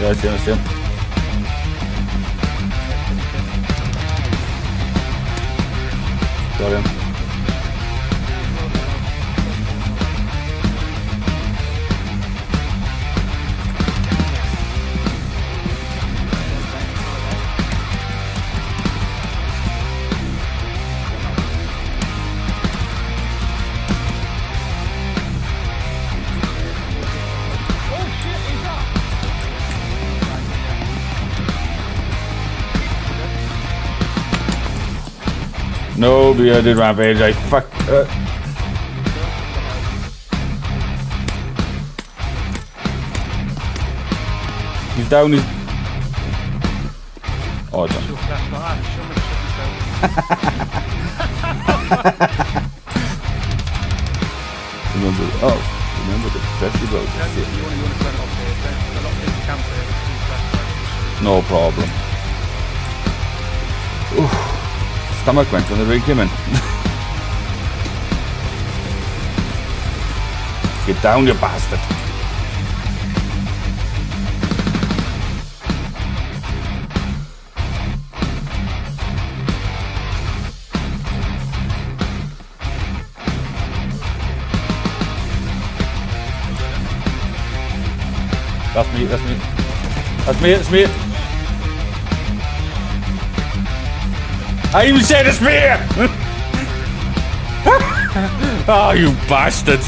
Gracias, gracias. Está bien. No, but I did rampage. I fuck. Uh. He's down. He's. Oh, done. Sure, that's not that. Someone shot Remember. Oh, remember the festival. himself. You want, you jetzt einmal gemeint, wenn er will kommen. Get down, you bastard. Lass mich, lass mich. Lass mich, lass mich. I even said it's me! oh, you bastard!